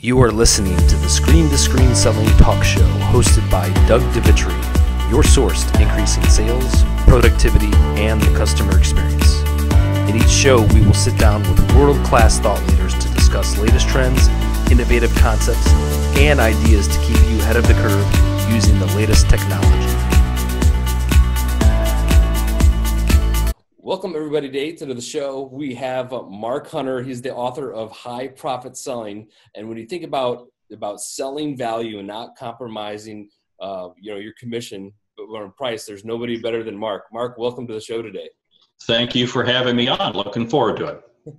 You are listening to the Screen to Screen Selling Talk Show hosted by Doug Devitre, your source to increasing sales, productivity, and the customer experience. In each show, we will sit down with world class thought leaders to discuss latest trends, innovative concepts, and ideas to keep you ahead of the curve using the latest technology. Welcome, everybody, today to the show. We have Mark Hunter. He's the author of High Profit Selling. And when you think about about selling value and not compromising, uh, you know, your commission or price, there's nobody better than Mark. Mark, welcome to the show today. Thank you for having me on. Looking forward to it.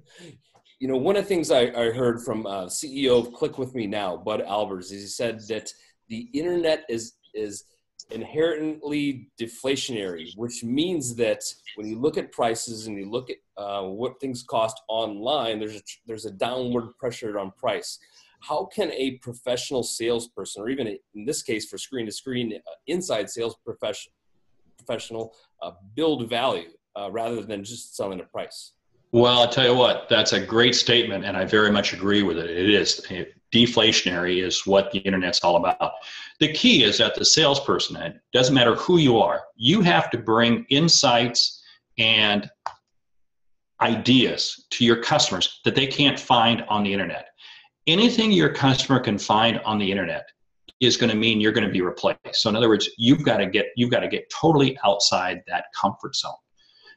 You know, one of the things I, I heard from uh, CEO of Click With Me Now, Bud Albers, is he said that the internet is is inherently deflationary, which means that when you look at prices and you look at uh, what things cost online, there's a, there's a downward pressure on price. How can a professional salesperson, or even in this case for screen to screen uh, inside sales profession, professional, uh, build value uh, rather than just selling a price? Well, I'll tell you what, that's a great statement, and I very much agree with it. It is deflationary, is what the internet's all about. The key is that the salesperson, it doesn't matter who you are, you have to bring insights and ideas to your customers that they can't find on the internet. Anything your customer can find on the internet is going to mean you're going to be replaced. So in other words, you've got to get you've got to get totally outside that comfort zone.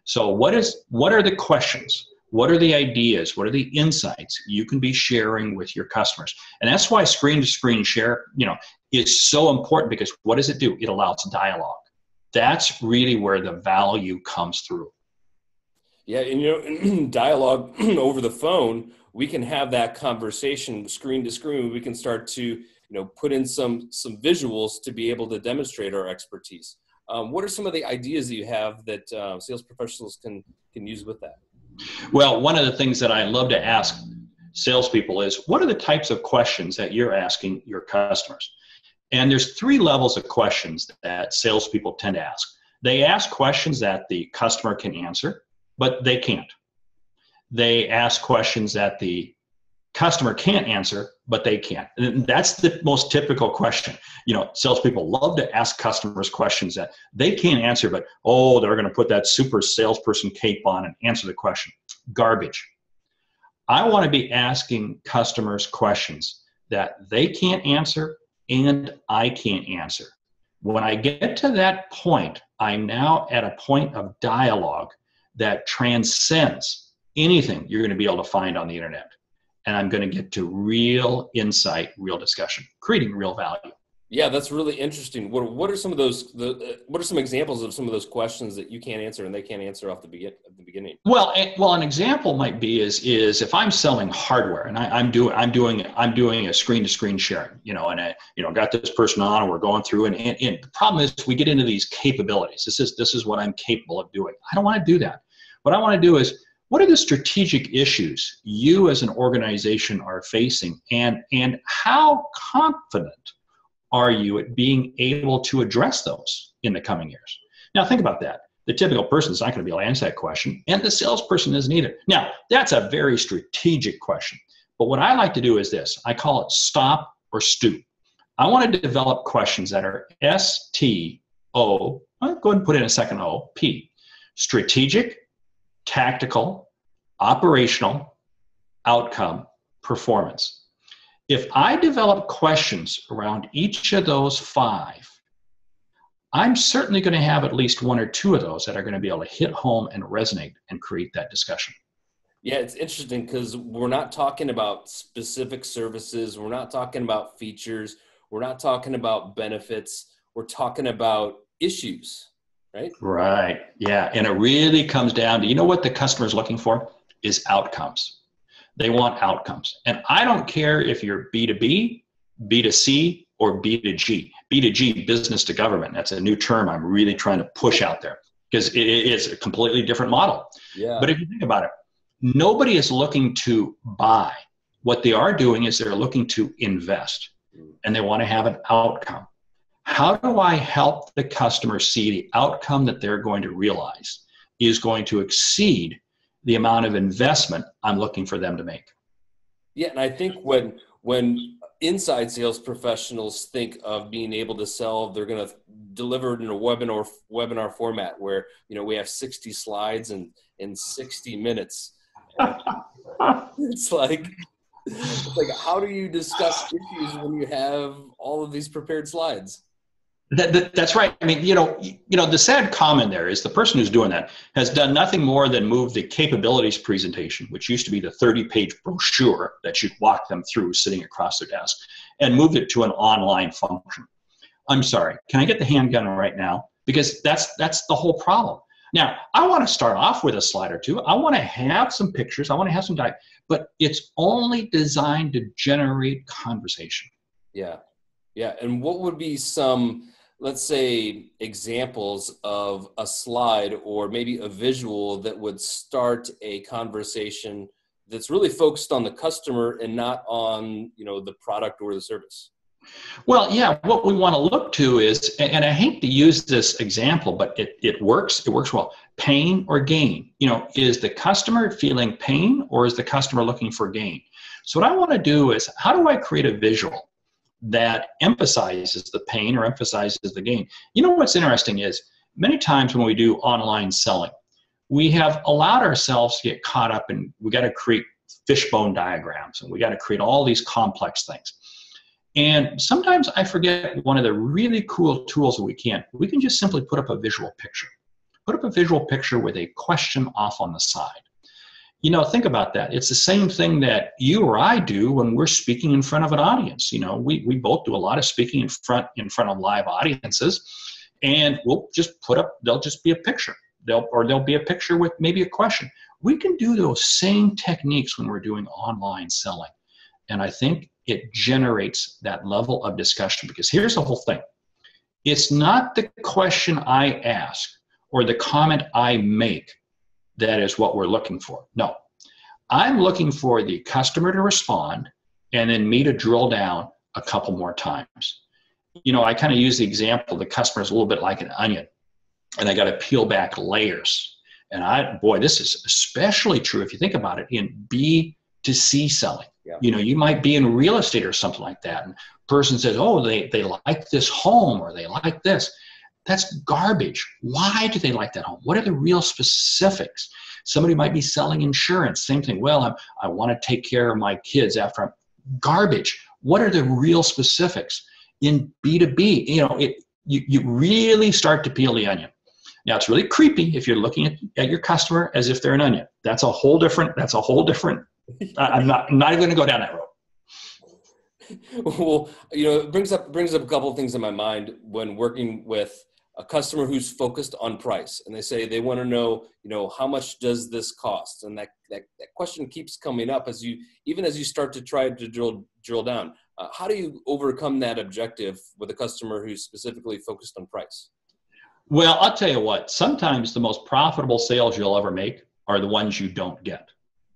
So what is what are the questions? What are the ideas? What are the insights you can be sharing with your customers? And that's why screen to screen share, you know, is so important because what does it do? It allows dialogue. That's really where the value comes through. Yeah, and you know, dialogue over the phone, we can have that conversation screen to screen. We can start to, you know, put in some some visuals to be able to demonstrate our expertise. Um, what are some of the ideas that you have that uh, sales professionals can can use with that? Well, one of the things that I love to ask salespeople is, what are the types of questions that you're asking your customers? And there's three levels of questions that salespeople tend to ask. They ask questions that the customer can answer, but they can't. They ask questions that the customer can't answer, but they can. And that's the most typical question. You know, salespeople love to ask customers questions that they can't answer, but oh, they're going to put that super salesperson cape on and answer the question. Garbage. I want to be asking customers questions that they can't answer and I can't answer. When I get to that point, I'm now at a point of dialogue that transcends anything you're going to be able to find on the internet and I'm going to get to real insight, real discussion, creating real value. Yeah, that's really interesting. What what are some of those? The, uh, what are some examples of some of those questions that you can't answer and they can't answer off the begin at the beginning? Well, well, an example might be is is if I'm selling hardware and I, am doing I'm doing I'm doing a screen to screen sharing, you know, and I you know got this person on and we're going through and, and, and the problem is we get into these capabilities. This is this is what I'm capable of doing. I don't want to do that. What I want to do is what are the strategic issues you as an organization are facing? And and how confident are you at being able to address those in the coming years? Now think about that. The typical person is not going to be able to answer that question and the salesperson isn't either. Now that's a very strategic question. But what i like to do is this. I call it stop or stoop. I want to develop questions that are s t o i'll go ahead and put in a second o p. Strategic tactical, operational, outcome, performance. If I develop questions around each of those five, I'm certainly going to have at least one or two of those that are going to be able to hit home and resonate and create that discussion. Yeah, it's interesting because we're not talking about specific services, we're not talking about features, we're not talking about benefits, we're talking about issues right? Right. Yeah. And it really comes down to you know what the customer is looking for is outcomes. They want outcomes. And I don't care if you're B2B, B2C, or B2G. B2G, business to government. That's a new term I'm really trying to push out there because it is a completely different model. Yeah. But if you think about it, nobody is looking to buy. What they are doing is they're looking to invest mm. and they want to have an outcome. How do I help the customer see the outcome that they're going to realize is going to exceed the amount of investment I'm looking for them to make? Yeah, and I think when when inside sales professionals think of being able to sell, they're going to deliver it in a webinar webinar format where you know we have 60 slides and in 60 minutes. it's like it's like how do you discuss issues when you have all of these prepared slides? That, that, that's right. I mean, you know, you know, the sad comment there is the person who's doing that has done nothing more than move the capabilities presentation, which used to be the 30-page brochure that you'd walk them through sitting across their desk, and moved it to an online function. I'm sorry. Can I get the handgun right now? Because that's that's the whole problem. Now, I want to start off with a slide or two. I want to have some pictures. I want to have some diet, but it's only designed to generate conversation. Yeah, yeah. And what would be some let's say examples of a slide or maybe a visual that would start a conversation that's really focused on the customer and not on you know the product or the service? Well yeah what we want to look to is and i hate to use this example but it, it works it works well. Pain or gain? You know is the customer feeling pain or is the customer looking for gain? So what i want to do is how do i create a visual that emphasizes the pain or emphasizes the gain. You know what's interesting is many times when we do online selling, we have allowed ourselves to get caught up in we got to create fishbone diagrams and we got to create all these complex things. And sometimes I forget one of the really cool tools that we can. We can just simply put up a visual picture. Put up a visual picture with a question off on the side you know think about that. It's the same thing that you or i do when we're speaking in front of an audience. You know we, we both do a lot of speaking in front in front of live audiences and we'll just put up there'll just be a picture. They'll or there'll be a picture with maybe a question. We can do those same techniques when we're doing online selling. And i think it generates that level of discussion because here's the whole thing. It's not the question i ask or the comment i make that is what we're looking for. No, I'm looking for the customer to respond and then me to drill down a couple more times. You know, I kind of use the example the customer is a little bit like an onion, and I got to peel back layers. And I, boy, this is especially true if you think about it in B to C selling. Yeah. You know, you might be in real estate or something like that, and person says, "Oh, they they like this home or they like this," That's garbage. Why do they like that home? What are the real specifics? Somebody might be selling insurance. Same thing. Well, I'm, I want to take care of my kids after I'm garbage. What are the real specifics? In B2B, you know, it, you, you really start to peel the onion. Now it's really creepy if you're looking at, at your customer as if they're an onion. That's a whole different, that's a whole different, I'm not, I'm not even going to go down that road. Well, you know, it brings up brings up a couple of things in my mind when working with a customer who's focused on price and they say they want to know you know how much does this cost? And that, that, that question keeps coming up as you even as you start to try to drill drill down. Uh, how do you overcome that objective with a customer who's specifically focused on price? Well i'll tell you what sometimes the most profitable sales you'll ever make are the ones you don't get.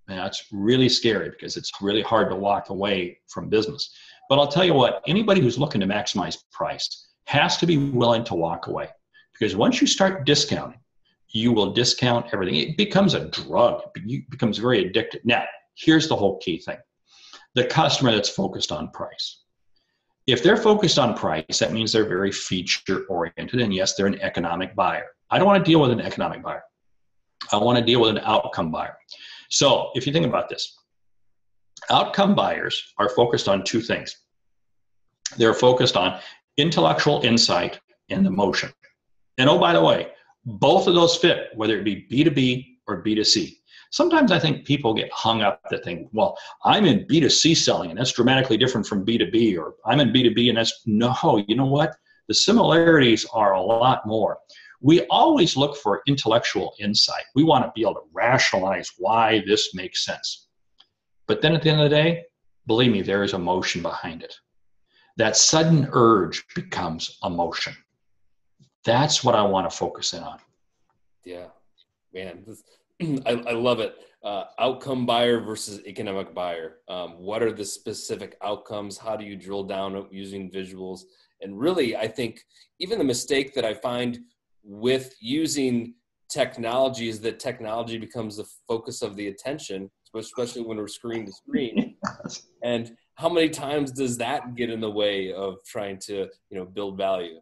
And that's really scary because it's really hard to walk away from business. But i'll tell you what anybody who's looking to maximize price has to be willing to walk away. Because once you start discounting, you will discount everything. It becomes a drug, it becomes very addictive. Now, here's the whole key thing the customer that's focused on price. If they're focused on price, that means they're very feature oriented. And yes, they're an economic buyer. I don't want to deal with an economic buyer, I want to deal with an outcome buyer. So if you think about this, outcome buyers are focused on two things. They're focused on intellectual insight and emotion. And oh, by the way, both of those fit, whether it be B2B or B2C. Sometimes I think people get hung up that think, well, I'm in B2C selling and that's dramatically different from B2B, or I'm in B2B and that's no, you know what? The similarities are a lot more. We always look for intellectual insight. We want to be able to rationalize why this makes sense. But then at the end of the day, believe me, there is emotion behind it that sudden urge becomes emotion. That's what I want to focus in on. Yeah, man, this, I, I love it. Uh, outcome buyer versus economic buyer. Um, what are the specific outcomes? How do you drill down using visuals? And really, I think even the mistake that I find with using technology is that technology becomes the focus of the attention, especially when we're screen to screen. and how many times does that get in the way of trying to you know build value?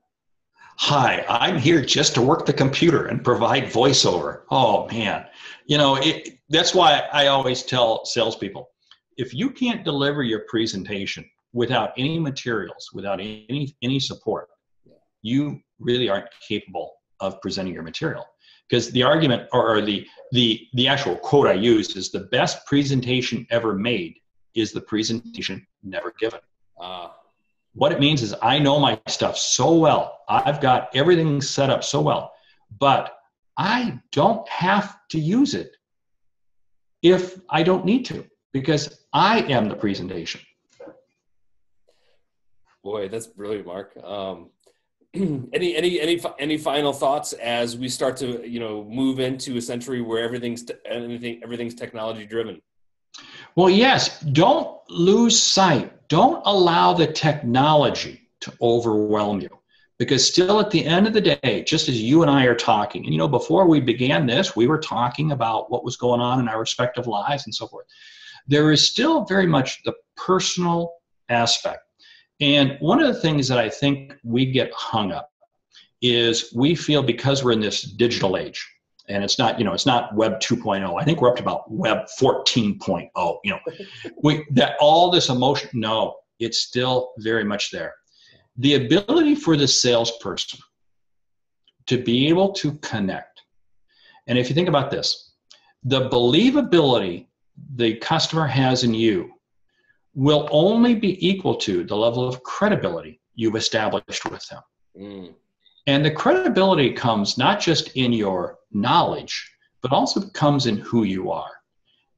Hi i'm here just to work the computer and provide voiceover. Oh man. You know it, that's why i always tell salespeople if you can't deliver your presentation without any materials without any any support you really aren't capable of presenting your material. Because the argument or, the the the actual quote i used is the best presentation ever made is the presentation never given. Uh, what it means is I know my stuff so well. I've got everything set up so well, but I don't have to use it if I don't need to because I am the presentation. Boy, that's brilliant, Mark. Um, any any any any final thoughts as we start to you know move into a century where everything's anything everything's technology driven? Well, yes, don't lose sight. Don't allow the technology to overwhelm you. Because still at the end of the day, just as you and I are talking, and you know, before we began this, we were talking about what was going on in our respective lives and so forth. There is still very much the personal aspect. And one of the things that I think we get hung up is we feel because we're in this digital age, and it's not you know it's not web 2.0 i think we're up to about web 14.0 you know. We that all this emotion no it's still very much there. The ability for the salesperson to be able to connect and if you think about this the believability the customer has in you will only be equal to the level of credibility you've established with them. Mm. And the credibility comes not just in your knowledge, but also comes in who you are.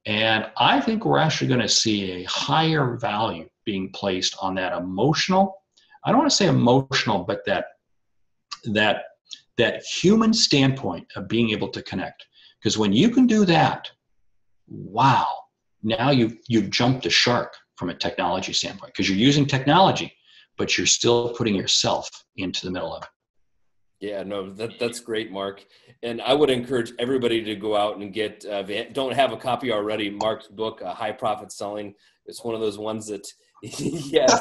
And I think we're actually going to see a higher value being placed on that emotional, I don't want to say emotional, but that that that human standpoint of being able to connect. Because when you can do that, wow, now you've you've jumped a shark from a technology standpoint because you're using technology, but you're still putting yourself into the middle of it. Yeah, no, that, that's great, Mark. And I would encourage everybody to go out and get, uh, don't have a copy already, Mark's book, uh, High Profit Selling. It's one of those ones that, yes.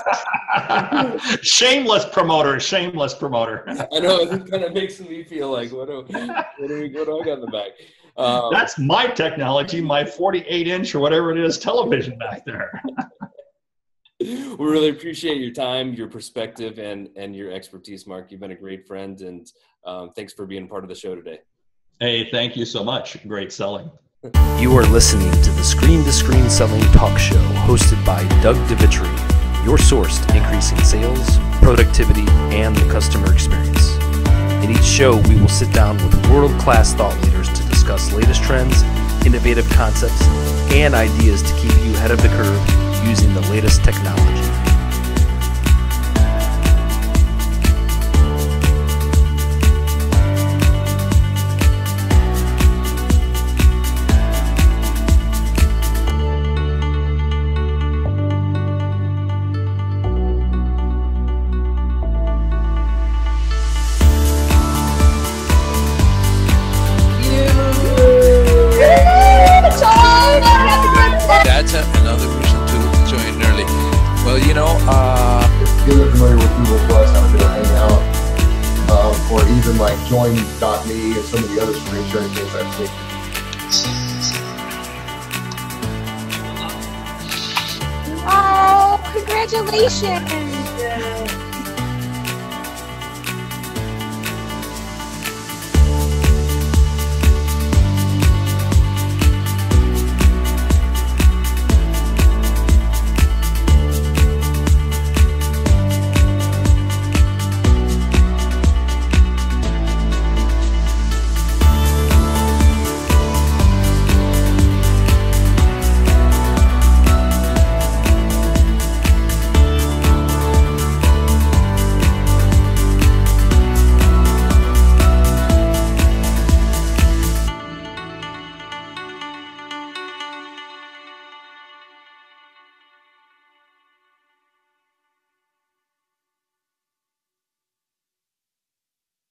shameless promoter, shameless promoter. I know, it kind of makes me feel like, what do, what do, we, what do I got in the back? Um, That's my technology, my 48 inch or whatever it is television back there. we really appreciate your time, your perspective, and and your expertise, Mark. You've been a great friend, and um, thanks for being part of the show today. Hey, thank you so much. Great selling. You are listening to the Screen to Screen Selling Talk Show, hosted by Doug Devitre, your source to increasing sales, productivity, and the customer experience. In each show, we will sit down with world class thought leaders to discuss latest trends, innovative concepts, and ideas to keep you ahead of the curve using the latest technology. Congratulations!